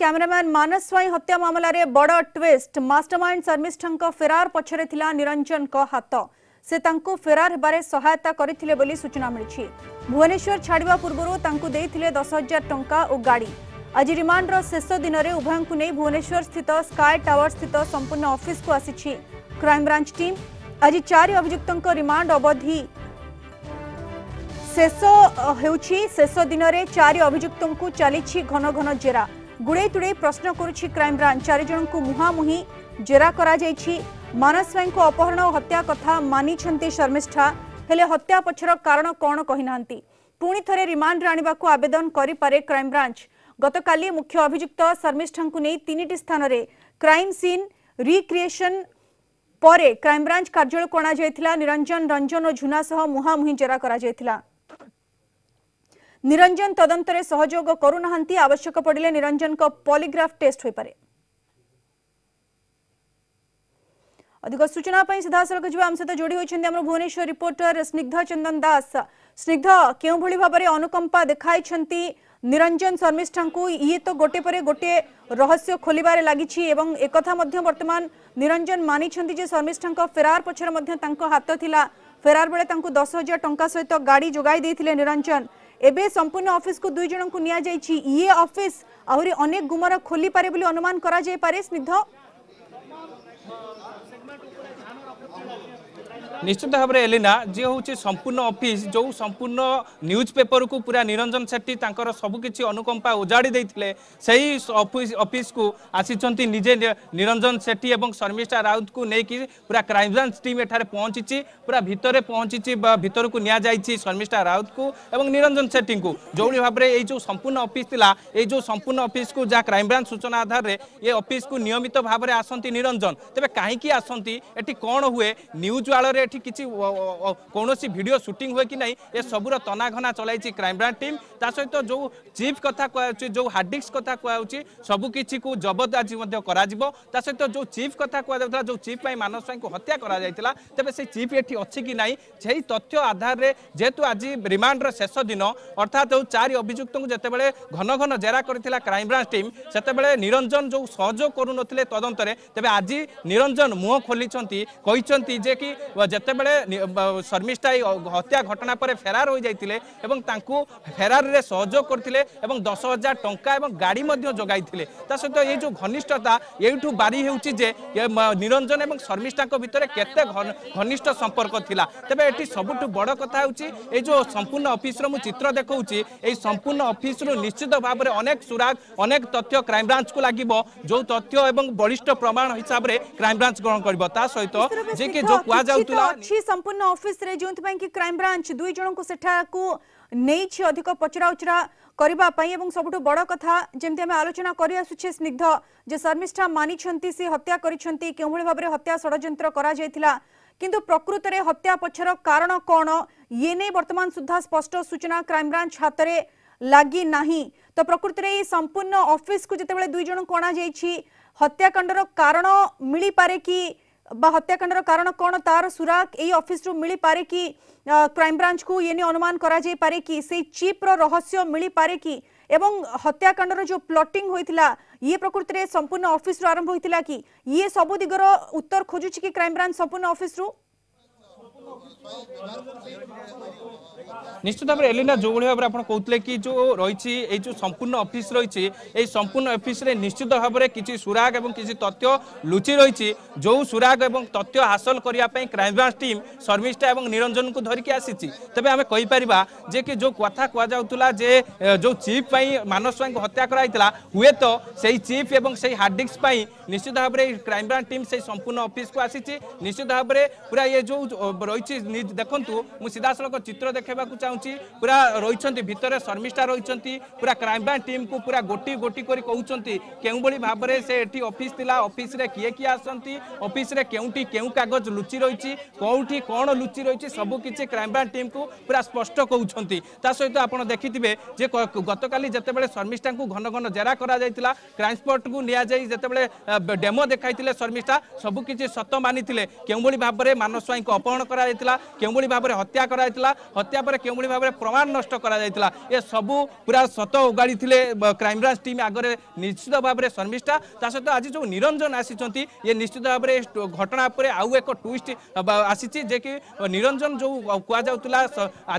cameraman मानस स्वाई हत्या मामलें बड़ ट्विस्ट मास्टरमाइंड शर्मिष्ठ फेरार पक्षर था निरंजन हाथ से फेरार होवार सहायता करते सूचना मिली भुवनेश्वर छाड़ा पूर्व दस हजार टंक और गाड़ी आज रिमाण्डर शेष दिन में उभयों को भुवनेश्वर स्थित स्काय टावर स्थित संपूर्ण अफिस् आसी ब्रांच टीम आज चारि अभुक्त रिमाण्ड अवधि शेष हो शेष दिन में चारि अभुक्त को चली घन घन जेरा गुड़े तुड़े प्रश्न करइमब्रांच चारिजण को मुहांमुहि जेरा कर मानस स्वाई को अपहरण और हत्या कथ मानी शर्मिष्ठा हेले हत्या पक्षर कारण कौन कहीना पुणि थे रिमांड आने को आवेदन करे क्राइमब्रांच गत काली मुख्य अभिजुक्त शर्मिष्ठा को नहीं तीन स्थान में क्राइम सीन रिक्रिएसन क्राइमब्रांच कार्यालय को अणाई निरंजन रंजन और झुना सह जेरा निरंजन तदंतरे सहयोग करूना आवश्यक पड़े निरंजन को पॉलीग्राफ टेस्ट हो पारे अधिक सूचना सीधा साल आम सहित जोड़ी होती भुवनेश्वर रिपोर्टर स्निग्ध चंदन दास स्निग्ध क्यों भाव में अनुकंपा देखाई निरंजन शर्मिष्ठा को ये तो गोटे परे गोटे रहस्य खोल लगी एक बर्तमान निरंजन मानी शर्मिष्ठा फेरार पक्ष हाथ थी फेरार बेले दस हजार टाँह सहित गाड़ी जोगाई देते निरंजन एबे संपूर्ण ऑफिस को दुई जन को निया जाय छी ये ऑफिस आहुरी अनेक गुमरा खोली पारे बोली अनुमान करा जाय पारे स्निग्ध ନିଶ୍ଚିତ ଭାବରେ ଏଲିନା ଯିଏ ହେଉଛି ସମ୍ପୂର୍ଣ୍ଣ ଅଫିସ୍ ଯେଉଁ ସମ୍ପୂର୍ଣ୍ଣ ନ୍ୟୁଜ୍ ପେପରକୁ ପୁରା ନିରଞ୍ଜନ ସେଟ୍ଟି ତାଙ୍କର ସବୁକିଛି ଅନୁକମ୍ପା ଉଜାଡ଼ି ଦେଇଥିଲେ ସେହି ଅଫିସ୍ ଅଫିସ୍କୁ ଆସିଛନ୍ତି ନିଜେ ନିରଞ୍ଜନ ସେଟ୍ଟି ଏବଂ ଶର୍ମିଷ୍ଠା ରାଉତଙ୍କୁ ନେଇକି ପୁରା କ୍ରାଇମବ୍ରାଞ୍ଚ ଟିମ୍ ଏଠାରେ ପହଞ୍ଚିଛି ପୁରା ଭିତରେ ପହଞ୍ଚିଛି ବା ଭିତରକୁ ନିଆଯାଇଛି ଶର୍ମିଷ୍ଠା ରାଉତଙ୍କୁ ଏବଂ ନିରଞ୍ଜନ ସେଟ୍ଟିଙ୍କୁ ଯେଉଁଭଳି ଭାବରେ ଏଇ ଯେଉଁ ସମ୍ପୂର୍ଣ୍ଣ ଅଫିସ୍ ଥିଲା ଏଇ ଯେଉଁ ସମ୍ପୂର୍ଣ୍ଣ ଅଫିସ୍କୁ ଯାହା କ୍ରାଇମବ୍ରାଞ୍ଚ ସୂଚନା ଆଧାରରେ ଏ ଅଫିସ୍କୁ ନିୟମିତ ଭାବରେ ଆସନ୍ତି ନିରଞ୍ଜନ ତେବେ କାହିଁକି ଆସନ୍ତି ଏଠି କ'ଣ ହୁଏ ନ୍ୟୁଜ୍ ଆଳରେ এটি কিছু কৌশি ভিডিও সুটিং হুয়ে কি না এসবুর তনাঘনা চলাইছে ক্রাইমব্রাঞ্চ টিম তা সহ যে চিপ কথা কুহাচ্ছে যে হার্ড ডিস্ক কথা কুহাচ্ছে সবুকিছি জবত আজ করা তা সহ যে চিপ কথা কুয়া যে চিপ মানস স্বাইঁ হত্যা করা যাই তবে সেই চিপ এটি অছি কি না সেই তথ্য আধারে যেহেতু আজ রিমান্ডর শেষ দিন অর্থাৎ চারি অভিযুক্ত যেতবে ঘন ঘন জেরা করে ক্রাইমব্রাঞ্চ টিম সেতবে নিরঞ্জন যে সহযোগ করুন তদন্তরে তবে আজ নিরঞ্জন মুহ খোলি যে কি যেতবে শর্মিষ্ঠা এই হত্যা ঘটনা পরে ফেরার হয়ে যাই এবং তাঁকু ফেরারে সহযোগ করলে এবং দশ হাজার টঙ্কা এবং গাড়ি যোগাই তা সহ এই যে ঘনিষ্ঠতা এইটু বারি হচ্ছে যে নিরঞ্জন এবং শর্মিষ্ঠা ভিতরে কেতে ঘনিষ্ঠ সম্পর্ক লা তবে এটি সবুঠু বড় কথা হচ্ছে এই যে সম্পূর্ণ অফিসর মু চিত্র দেখছি এই সম্পূর্ণ অফিসর নিশ্চিত ভাবে অনেক সুরাগ অনেক তথ্য ক্রাইমব্রাঞ্চকু লাগিব যে তথ্য এবং বরিষ্ঠ প্রমাণ হিসাবে ক্রাইমব্রাঞ্চ গ্রহণ করব তা সহ যে কি যে কুয়া যাওয়া संपूर्ण ऑफिस रे जोंत क्राइम ब्रांच दुई जणों को सेठा को नै छि अधिक पचरा उचरा करबा पई एवं सबटु बड कथा जेमते हम आलोचना करिया सुछे स्निग्ध जे शर्मिष्ठा मानी छंती से हत्या करि छंती केउ भले भाबरे हत्या षडयंत्र करा जैतिला किंतु प्रकृत रे हत्या पचर कारण कोण ये नै वर्तमान सुद्धा स्पष्ट सूचना क्राइम ब्रांच हातरे लागी नाही तो प्रकृत रे संपूर्ण ऑफिस को जते बले दुई जणों कोणा जैछि हत्याकांडर कारण मिली पारे की हत्याकांडर कारण कौन तार सुराग यही अफिस मिल पारे कि क्राइमब्रांच को ये अनुमान करा जाए पारे कि से चिप्र रहस्य मिल पारे कि हत्याकांडर जो प्लटिंग होता ये प्रकृति में संपूर्ण अफिस्रु आरंभ होता कि ये सब दिगर उत्तर खोजुच कि क्राइमब्रांच संपूर्ण अफिस्रु নিশ্চিত ভাবে এলিনা যেভাবে ভাবে আপনার কৌলে কি যে রয়েছে এই যে সম্পূর্ণ অফিস রয়েছে এই সম্পূর্ণ অফিসে নিশ্চিত ভাবে কিছু সুরাগ এবং কিছু তথ্য লুচি রয়েছে যে সুরাগ এবং তথ্য হাসল করা ক্রাইমব্রাঞ্চ টিম শর্মিষ্ঠা এবং নিরঞ্জনকে ধরিকি আসিছি তবে আমি কইপার যে কি যে কথা কুয়া যে যে চিফ পাই মানস স্বাইকে হত্যা করা হয়েছিল হুয়েত সেই চিফ এবং সেই হার্ডডিস্ক পাই নিশ্চিত ভাবে এই ক্রাইমব্রাঞ্চ টিম সেই সম্পূর্ণ অফিসকে আসিছি নিশ্চিত ভাবে পুরা ইয়ে যে রয়েছে দেখুন মু সিধাসলখ চিত্র দেখাইবাকু চাহুছি পুরা রয়েছেন ভিতরে শর্মিষ্ঠা রয়েছেন পুরা ক্রাইমব্রাঞ্চ টিম কু পুরা গোটি গোটি করে কৌছন্তি কেউভাবে ভাবে সে এটি অফিস লা অফিসে কিয়ে কি আসছন্তি অফিসে কেউটি কেউ কাগজ লুচি রয়েছে কেউটি কোণ লুচি রয়েছে সবু কিছু ক্রাইমব্রাঞ্চ টিম কু পুরা স্পষ্ট কৌছন্তি তা সহ আপনার দেখিবে যে গতকাল যেতবে শর্মিষ্ঠা ঘন ঘন জেরা করা যাই কু নিয়ে যেতবে ডেমো দেখাইলে শর্মিষ্ঠা সবু কিছু সত মানি কেউভাবে ভাবে মানস স্বাইকে অপহরণ করা କରାଯାଇଥିଲା କେଉଁଭଳି ଭାବରେ ହତ୍ୟା କରାଯାଇଥିଲା ହତ୍ୟା ପରେ କେଉଁଭଳି ଭାବରେ ପ୍ରମାଣ ନଷ୍ଟ କରାଯାଇଥିଲା ଏସବୁ ପୁରା ସତ ଉଗାଡ଼ିଥିଲେ କ୍ରାଇମବ୍ରାଞ୍ଚ ଟିମ୍ ଆଗରେ ନିଶ୍ଚିତ ଭାବରେ ଶର୍ମିଷ୍ଠା ତା ସହିତ ଆଜି ଯେଉଁ ନିରଞ୍ଜନ ଆସିଛନ୍ତି ଇଏ ନିଶ୍ଚିତ ଭାବରେ ଘଟଣା ଉପରେ ଆଉ ଏକ ଟୁଇଷ୍ଟ ଆସିଛି ଯେ କି ନିରଞ୍ଜନ ଯେଉଁ କୁହାଯାଉଥିଲା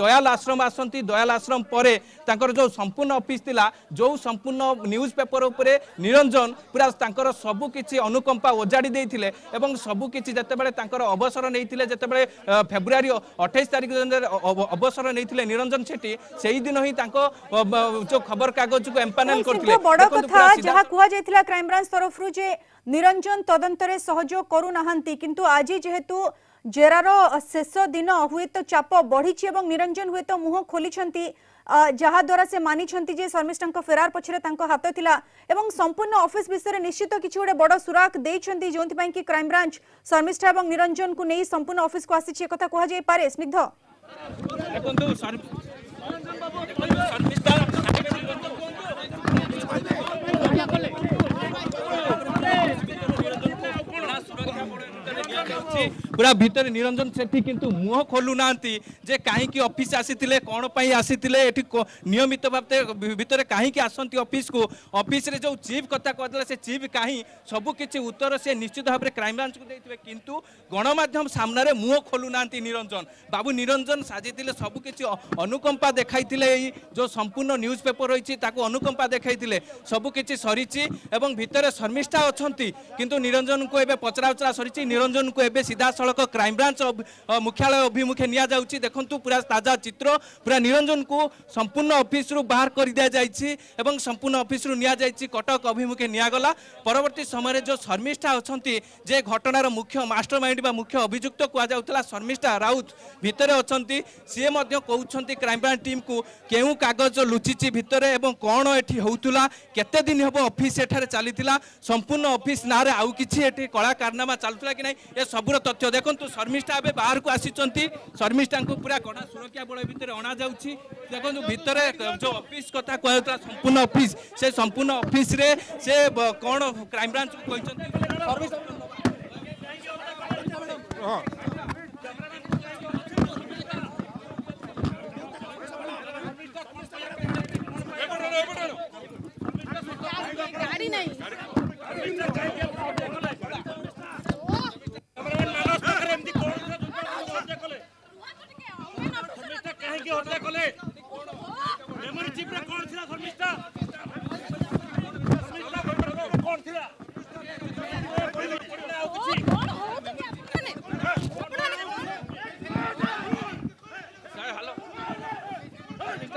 ଦୟାଲ ଆଶ୍ରମ ଆସନ୍ତି ଦୟାଲ ଆଶ୍ରମ ପରେ ତାଙ୍କର ଯେଉଁ ସମ୍ପୂର୍ଣ୍ଣ ଅଫିସ୍ ଥିଲା ଯେଉଁ ସମ୍ପୂର୍ଣ୍ଣ ନ୍ୟୁଜ୍ ପେପର ଉପରେ ନିରଞ୍ଜନ ପୁରା ତାଙ୍କର ସବୁକିଛି ଅନୁକମ୍ପା ଓଜାଡ଼ି ଦେଇଥିଲେ ଏବଂ ସବୁକିଛି ଯେତେବେଳେ ତାଙ୍କର ଅବସର ନେଇଥିଲେ ଯେତେବେଳେ ଫେବୃଆରୀ ଅଠେଇଶ ତାରିଖ ଦିନ ଅବସର ନେଇଥିଲେ ନିରଞ୍ଜନ ସେଠୀ ସେହିଦିନ ହିଁ ତାଙ୍କ ଯୋଉ ଖବରକାଗଜକୁ ଏମ୍ପାନେଲ କରିଥିଲେ ଯାହା କୁହାଯାଇଥିଲା କ୍ରାଇମବ୍ରାଞ୍ଚ ତରଫରୁ ଯେ ନିରଞ୍ଜନ ତଦନ୍ତରେ ସହଯୋଗ କରୁନାହାନ୍ତି କିନ୍ତୁ ଆଜି ଯେହେତୁ ଜେରାର ଶେଷ ଦିନ ହୁଏତ ଚାପ ବଢିଛି ଏବଂ ନିରଞ୍ଜନ ହୁଏତ ମୁହଁ ଖୋଲିଛନ୍ତି ଯାହାଦ୍ୱାରା ସେ ମାନିଛନ୍ତି ଯେ ଶର୍ମିଷ୍ଠାଙ୍କ ଫେରାର ପଛରେ ତାଙ୍କ ହାତ ଥିଲା ଏବଂ ସମ୍ପୂର୍ଣ୍ଣ ଅଫିସ ବିଷୟରେ ନିଶ୍ଚିତ କିଛି ଗୋଟେ ବଡ଼ ସୁରାକ ଦେଇଛନ୍ତି ଯେଉଁଥିପାଇଁ କି କ୍ରାଇମବ୍ରାଞ୍ଚ ଶର୍ମିଷ୍ଠା ଏବଂ ନିରଞ୍ଜନଙ୍କୁ ନେଇ ସମ୍ପୂର୍ଣ୍ଣ ଅଫିସକୁ ଆସିଛି ଏକଥା କୁହାଯାଇପାରେ ସ୍ନିଗ୍ଧ ଦେଖନ୍ତୁ ଶର୍ମିଷ୍ଠା ପୁରା ଭିତରେ ନିରଞ୍ଜନ ସେଠୀ କିନ୍ତୁ ମୁହଁ ଖୋଲୁନାହାନ୍ତି ଯେ କାହିଁକି ଅଫିସ୍ ଆସିଥିଲେ କ'ଣ ପାଇଁ ଆସିଥିଲେ ଏଠି ନିୟମିତ ଭାବେ ଭିତରେ କାହିଁକି ଆସନ୍ତି ଅଫିସ୍କୁ ଅଫିସ୍ରେ ଯେଉଁ ଚିଫ୍ କଥା କହିଥିଲା ସେ ଚିଫ୍ କାହିଁ ସବୁକିଛି ଉତ୍ତର ସେ ନିଶ୍ଚିତ ଭାବରେ କ୍ରାଇମବ୍ରାଞ୍ଚକୁ ଦେଇଥିବେ କିନ୍ତୁ ଗଣମାଧ୍ୟମ ସାମ୍ନାରେ ମୁହଁ ଖୋଲୁନାହାନ୍ତି ନିରଞ୍ଜନ ବାବୁ ନିରଞ୍ଜନ ସାଜିଥିଲେ ସବୁକିଛି ଅନୁକମ୍ପା ଦେଖାଇଥିଲେ ଏଇ ଯେଉଁ ସମ୍ପୂର୍ଣ୍ଣ ନ୍ୟୁଜ୍ ପେପର ରହିଛି ତାକୁ ଅନୁକମ୍ପା ଦେଖାଇଥିଲେ ସବୁକିଛି ସରିଛି ଏବଂ ଭିତରେ ଶର୍ମିଷ୍ଠା ଅଛନ୍ତି କିନ୍ତୁ ନିରଞ୍ଜନଙ୍କୁ ଏବେ ପଚରାଉଚରା ସରିଛି ନିରଞ୍ଜନଙ୍କୁ ଏବେ ସିଧାସଳଖ ভদ্রক ক্রাইমব্রাঞ্চ মুখ্যালয় অভিমুখে নিয়াযাচ্ছে দেখুন পুরা তাজা চিত্র পুরা নিরঞ্জন কু সম্পূর্ণ অফিসর বাহার করে দিয়া যাই এবং সম্পূর্ণ অফিসর নিয়াযাই কটক অভিমুখে নিয়াগলা পরবর্তী সময়ের যে শর্মিষ্ঠা অনেক যে ঘটনার মুখ্য মাস্টর মাইন্ড বা মুখ্য অভিযুক্ত কুযাওয়া শর্মিষ্ঠা রাউত ভিতরে অনেক সি কৌন ক্রাইমব্রাঞ্চ টিম কু কেউ কাগজ লুচিছি ভিতরে এবং কণ এটি হোলা কেতে দিন হব অফিস এখানে চাল সম্পূর্ণ অফিস না আউ কিছু এটি কলা কারনামা চালুলা কি না এসবুর তথ্য ଦେଖନ୍ତୁ ଶର୍ମିଷ୍ଠା ଏବେ ବାହାରକୁ ଆସିଛନ୍ତି ଶର୍ମିଷ୍ଠାଙ୍କୁ ପୁରା କଡ଼ା ସୁରକ୍ଷା ବଳ ଭିତରେ ଅଣାଯାଉଛି ଦେଖନ୍ତୁ ଭିତରେ ଯେଉଁ ଅଫିସ୍ କଥା କୁହାଯାଉଥିଲା ସମ୍ପୂର୍ଣ୍ଣ ଅଫିସ୍ ସେ ସମ୍ପୂର୍ଣ୍ଣ ଅଫିସ୍ରେ ସେ କ'ଣ କ୍ରାଇମବ୍ରାଞ୍ଚକୁ କହିଛନ୍ତି ହଁ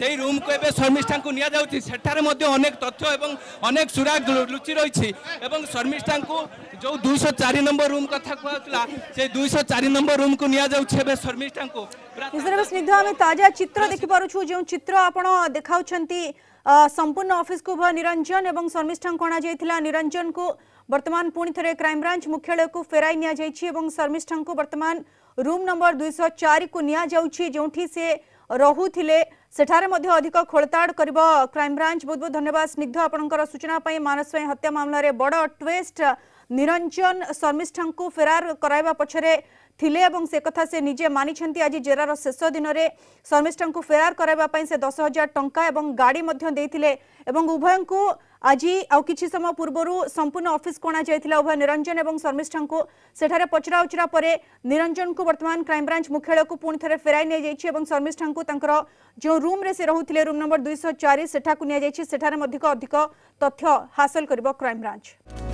সেই রুম কোবে শর্মিষ্ঠা কো নিয়া যাওছি সেটারে মধ্যে অনেক তথ্য এবং অনেক সুরাখ লুচি রইছি এবং শর্মিষ্ঠা কো যে 204 নম্বর রুম কথা কো আছেলা সেই 204 নম্বর রুম কো নিয়া যাওছে বে শর্মিষ্ঠা কো ইসরেব নিধা আমি ताजा চিত্র দেখি পারুছো যেউ চিত্র आपण দেখাওছন্তি সম্পূর্ণ অফিস কো ভ নিরঞ্জন এবং শর্মিষ্ঠা কোনা যাইতলা নিরঞ্জন কো বর্তমান পূণিতরে ক্রাইম ব্রাঞ্চ मुख्यालय কো ফেরাই নিয়া যাইছি এবং শর্মিষ্ঠা কো বর্তমান রুম নম্বর 204 কো নিয়া যাওছি জৌঠি সে রহু থিলে सेठारे अधिक खोलताड़ कर क्राइमब्रांच बहुत बहुत धन्यवाद स्निग्ध आपंकर सूचना पर मानस स्वयं हत्या मामलें बड़ ट्विस्ट निरंजन शर्मिष्ठा को फेरार कराइवा पक्ष थिले एवं से कथा से निजे मानिंट आज जेरार शेष दिन में शर्मिष्ठा को फेरार करवाई से दस हजार टाँव गाड़ी उभय को आज आउ कि समय पूर्व संपूर्ण अफिस् कणा जाता उभय निरंजन और शर्मिष्ठा को सेठे पचराउचरा निरंजन को वर्तमान क्राइमब्रांच मुख्यालय को पुणि थे फेरई नि जाइए और शर्मिष्ठा को जो रूम्रे से रोते रूम नंबर दुई चार सेठाक निठार अधिक तथ्य हासिल कर क्राइमब्रांच